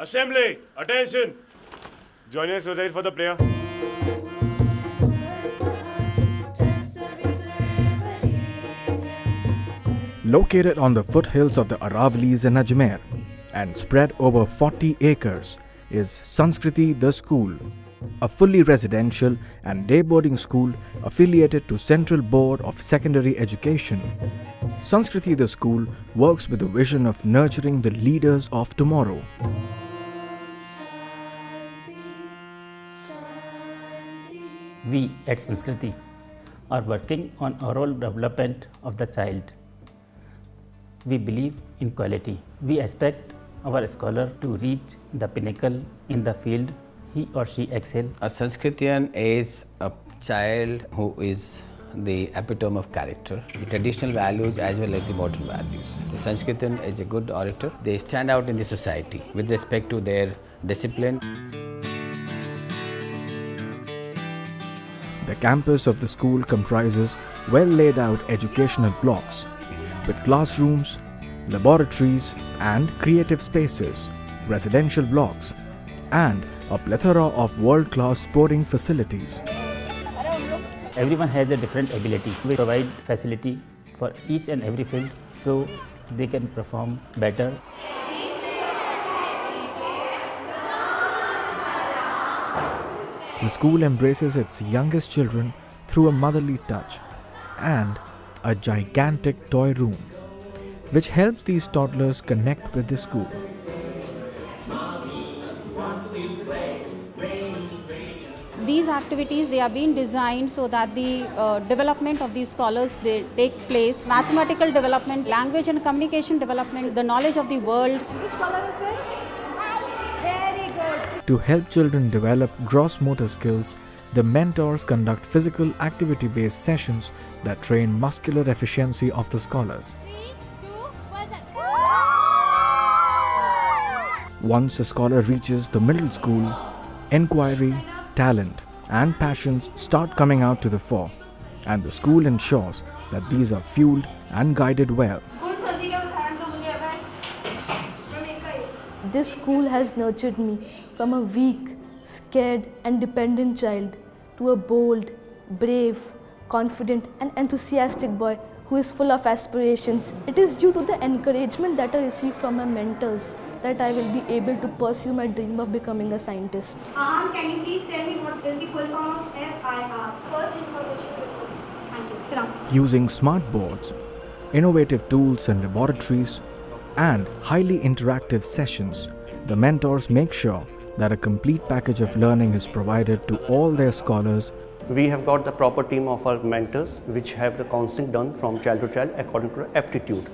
Assembly, attention. Join us right for the prayer. Located on the foothills of the Aravalis in Ajmer and spread over 40 acres is Sanskriti the School, a fully residential and day boarding school affiliated to Central Board of Secondary Education. Sanskriti the School works with the vision of nurturing the leaders of tomorrow. We at Sanskriti are working on overall development of the child. We believe in quality. We expect our scholar to reach the pinnacle in the field he or she excel. A Sanskritian is a child who is the epitome of character, the traditional values as well as the modern values. The Sanskritian is a good orator. They stand out in the society with respect to their discipline. The campus of the school comprises well laid out educational blocks with classrooms, laboratories, and creative spaces, residential blocks, and a plethora of world class sporting facilities. Everyone has a different ability. We provide facility for each and every field so they can perform better. The school embraces its youngest children through a motherly touch and a gigantic toy room, which helps these toddlers connect with the school. These activities they are being designed so that the uh, development of these scholars they take place, mathematical development, language and communication development, the knowledge of the world. Which color is this? To help children develop gross motor skills, the mentors conduct physical activity based sessions that train muscular efficiency of the scholars. Once a scholar reaches the middle school, inquiry, talent, and passions start coming out to the fore, and the school ensures that these are fueled and guided well. This school has nurtured me from a weak, scared, and dependent child to a bold, brave, confident, and enthusiastic boy who is full of aspirations. It is due to the encouragement that I receive from my mentors that I will be able to pursue my dream of becoming a scientist. Ahan, can you please tell me what is the full form of FIR? First information report. Thank you. Sit down. Using smart boards, innovative tools and laboratories, and highly interactive sessions, the mentors make sure that a complete package of learning is provided to all their scholars. We have got the proper team of our mentors which have the counseling done from child to child according to aptitude.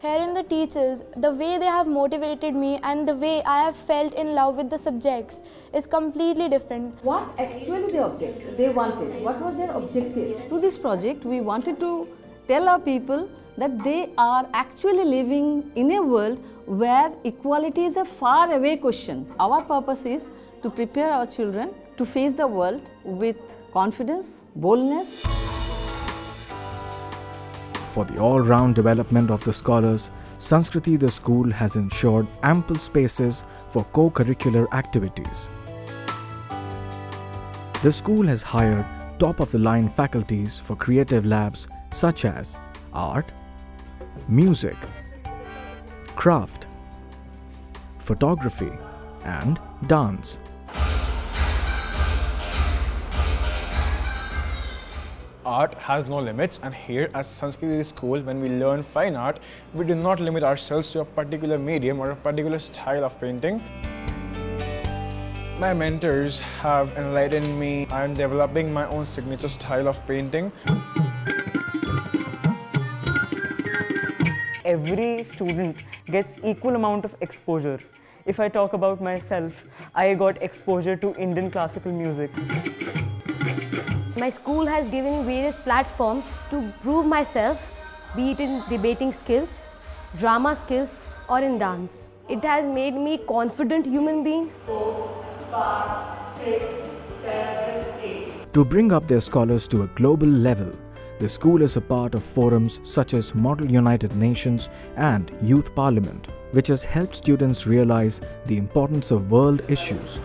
Here in the teachers, the way they have motivated me and the way I have felt in love with the subjects is completely different. What actually the object they wanted? What was their objective? To this project, we wanted to tell our people that they are actually living in a world where equality is a far away question. Our purpose is to prepare our children to face the world with confidence, boldness. For the all round development of the scholars, Sanskriti the school has ensured ample spaces for co curricular activities. The school has hired top of the line faculties for creative labs such as art, music, craft, photography, and dance. art has no limits and here at Sanskriti school when we learn fine art we do not limit ourselves to a particular medium or a particular style of painting. My mentors have enlightened me. I am developing my own signature style of painting. Every student gets equal amount of exposure. If I talk about myself, I got exposure to Indian classical music. My school has given me various platforms to prove myself, be it in debating skills, drama skills, or in dance. It has made me confident human being. Four, five, six, seven, eight. To bring up their scholars to a global level, the school is a part of forums such as Model United Nations and Youth Parliament. which has helped students realize the importance of world issues.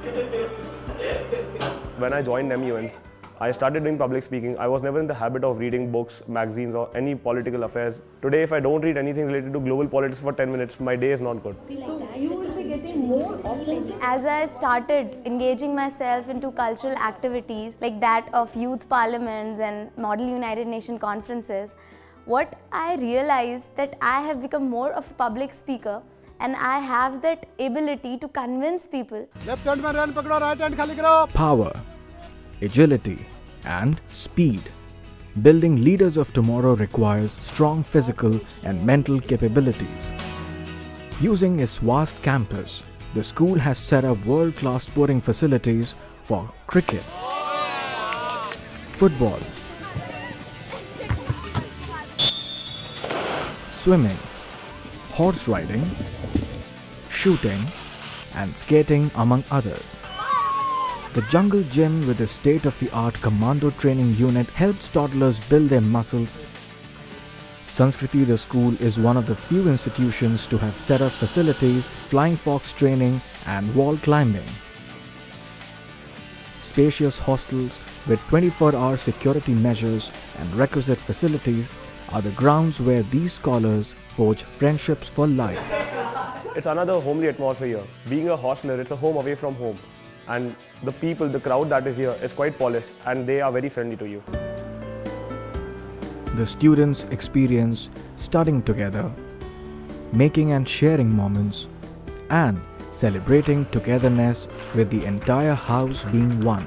When I joined MUNs, I started doing public speaking. I was never in the habit of reading books, magazines, or any political affairs. Today, if I don't read anything related to global politics for 10 minutes, my day is not good. So you will be getting more authentic. As I started engaging myself into cultural activities like that of youth parliaments and Model United Nation conferences, what I realized that I have become more of a public speaker and I have that ability to convince people. Power, agility, and speed. Building leaders of tomorrow requires strong physical and mental capabilities. Using its vast campus, the school has set up world-class sporting facilities for cricket, football, swimming, horse riding, shooting, and skating among others. The Jungle Gym with its state-of-the-art commando training unit helps toddlers build their muscles. Sanskriti the school is one of the few institutions to have set up facilities, flying fox training and wall climbing. Spacious hostels with 24-hour security measures and requisite facilities are the grounds where these scholars forge friendships for life. It's another homely atmosphere here. Being a hostler, it's a home away from home. And the people, the crowd that is here is quite polished and they are very friendly to you. The students experience studying together, making and sharing moments, and celebrating togetherness with the entire house being one.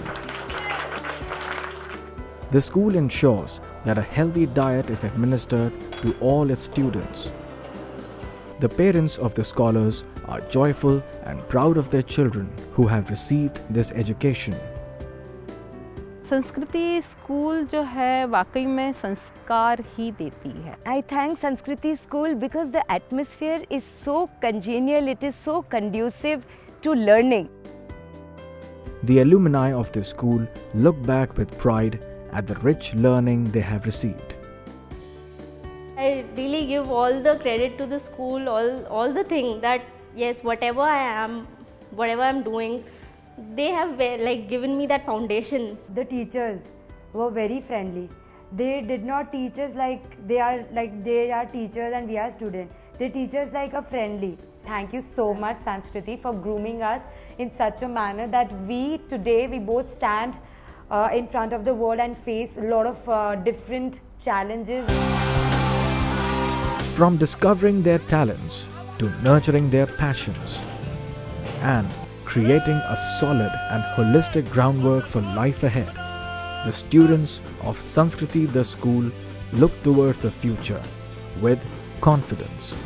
The school ensures that a healthy diet is administered to all its students. The parents of the scholars are joyful and proud of their children who have received this education. Sanskriti school जो है वाकई में संस्कार ही देती है I thank Sanskriti School because the atmosphere is so congenial, it is so conducive to learning. The alumni of this school look back with pride at the rich learning they have received. I really give all the credit to the school, all, all the thing that yes, whatever I am, whatever I'm doing, they have like given me that foundation. The teachers were very friendly. They did not teach us like they are like they are teachers and we are students. They teach us like a friendly. Thank you so much Sanskriti for grooming us in such a manner that we today we both stand uh, in front of the world and face a lot of uh, different challenges. From discovering their talents to nurturing their passions and creating a solid and holistic groundwork for life ahead, the students of Sanskriti the school look towards the future with confidence.